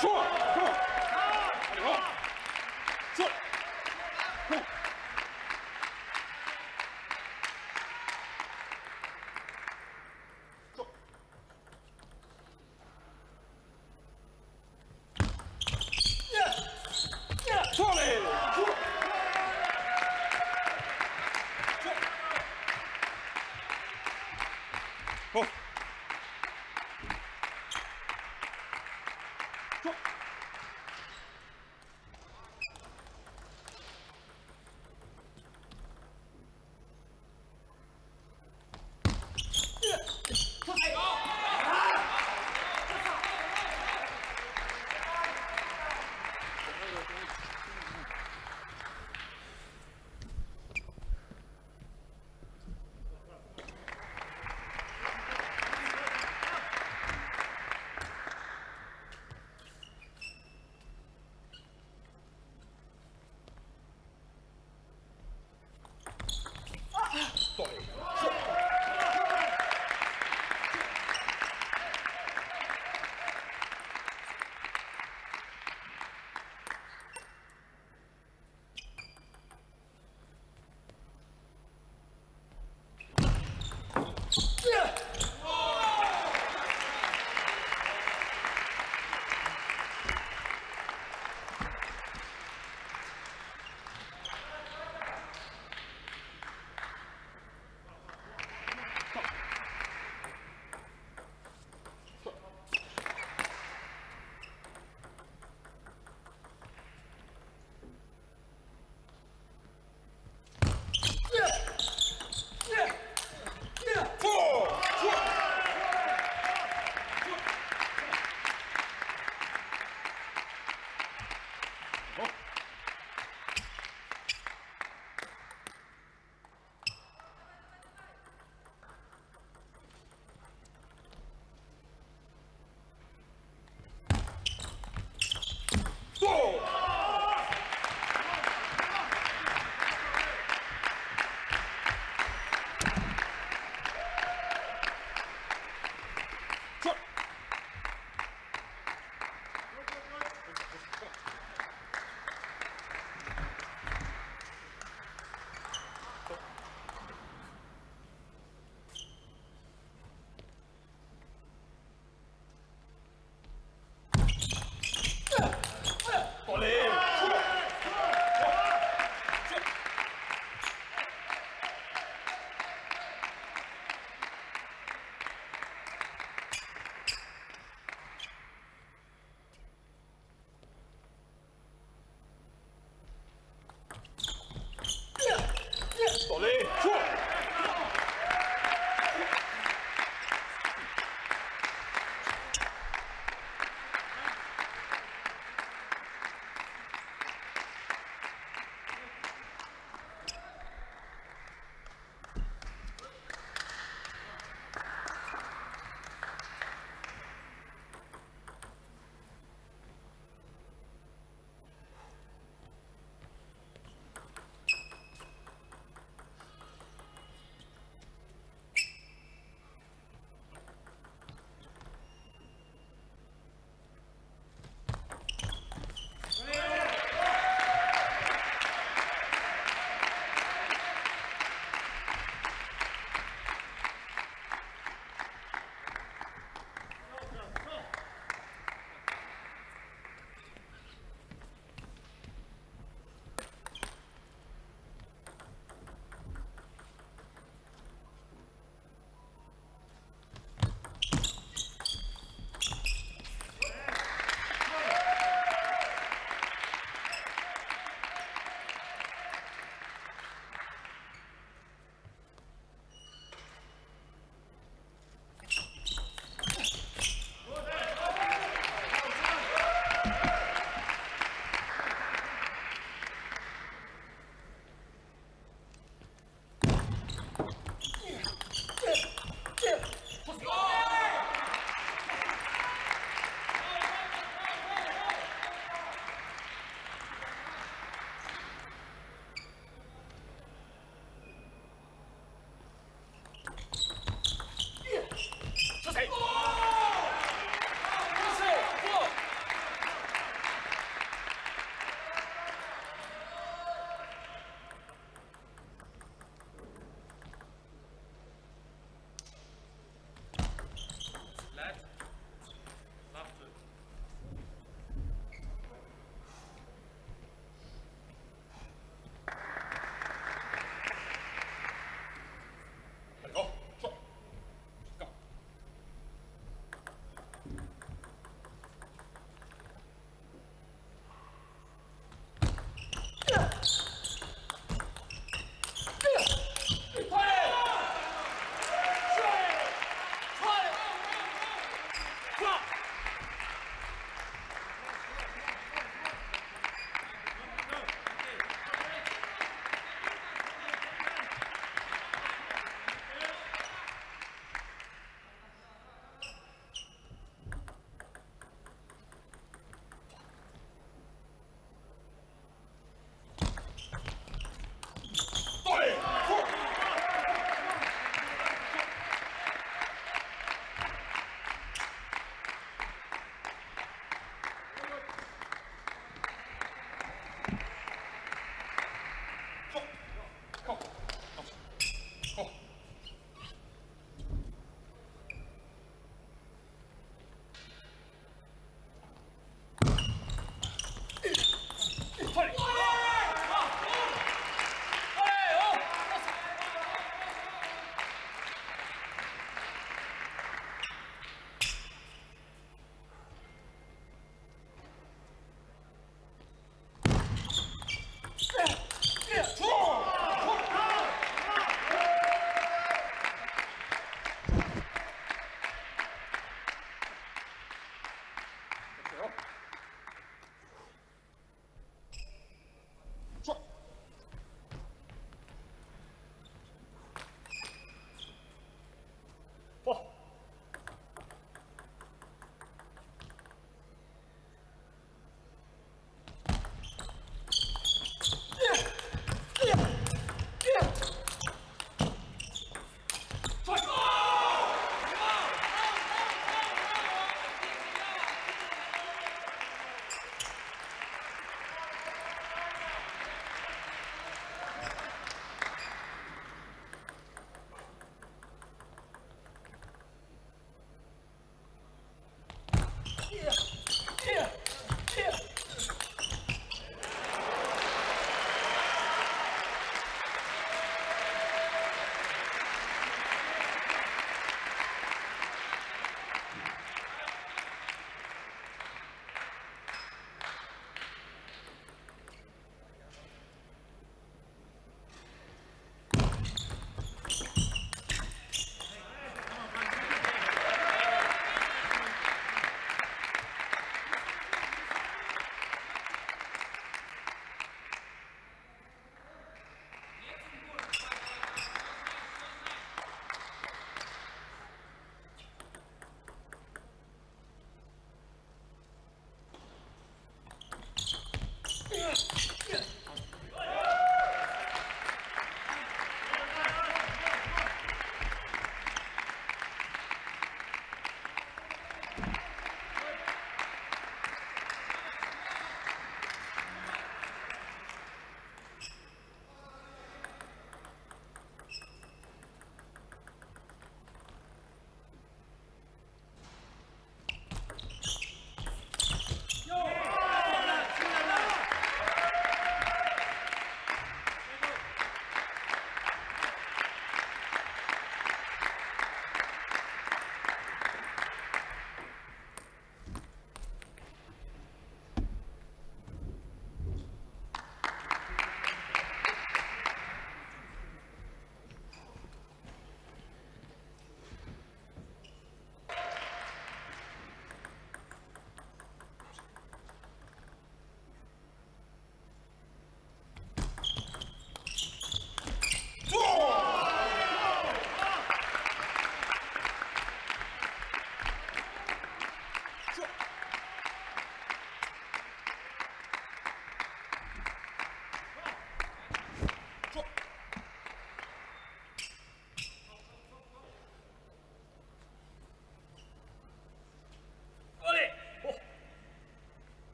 Four.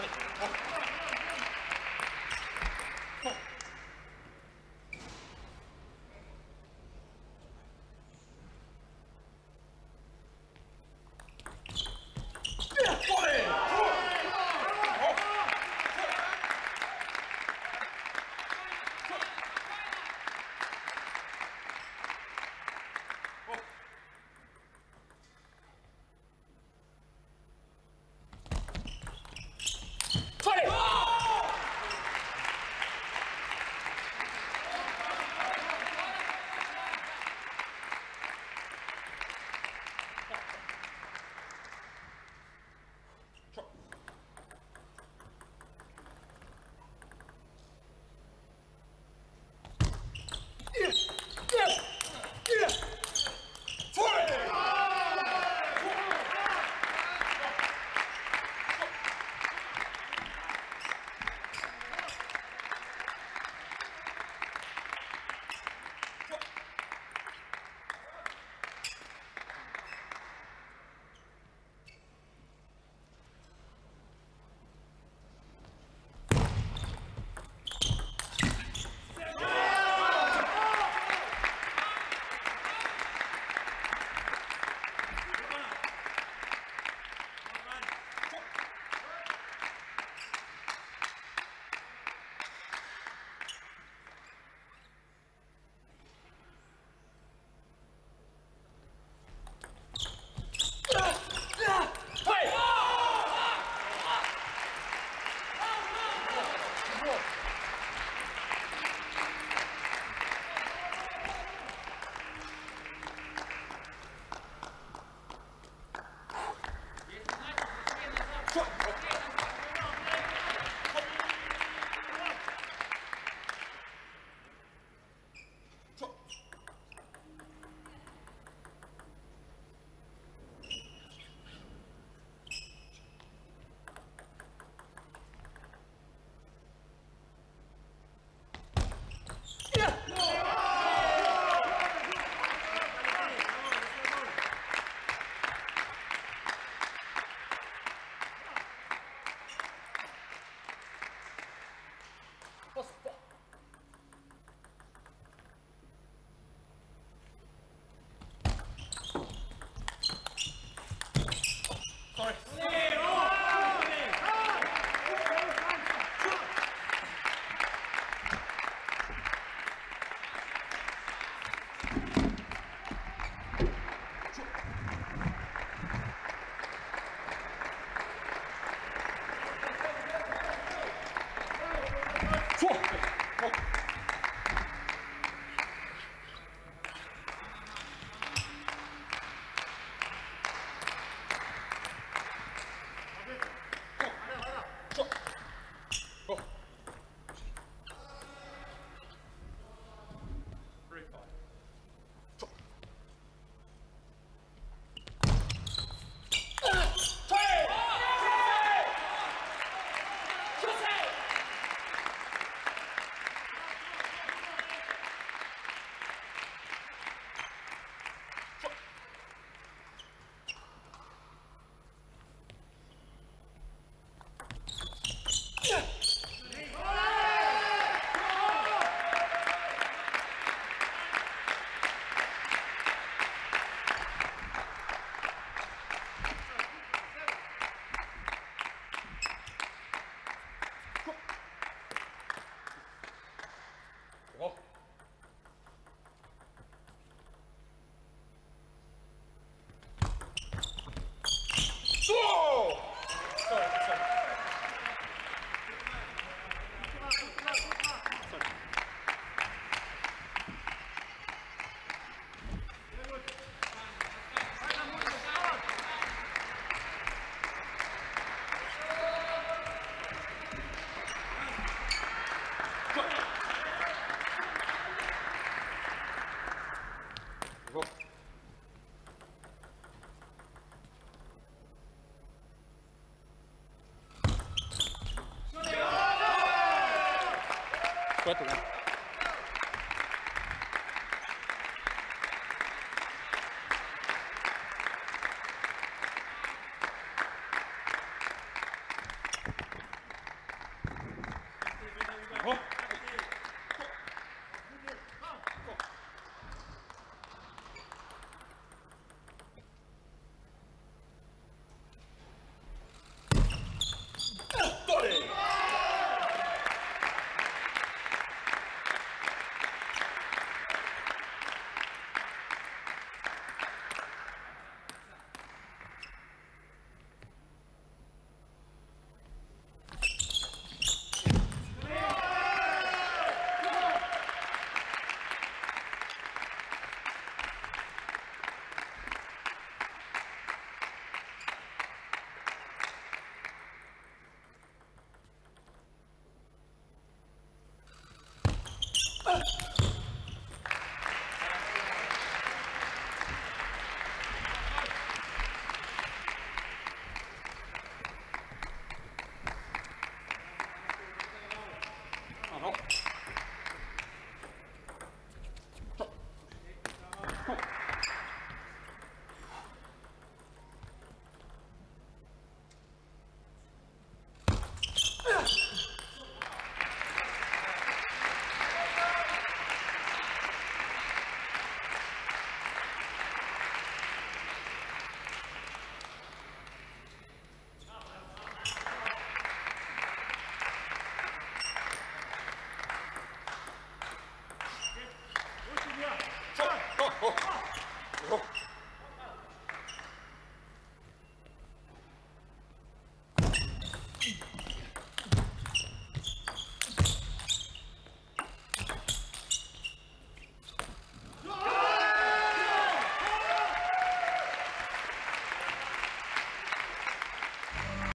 あれ Cuatro. Oh.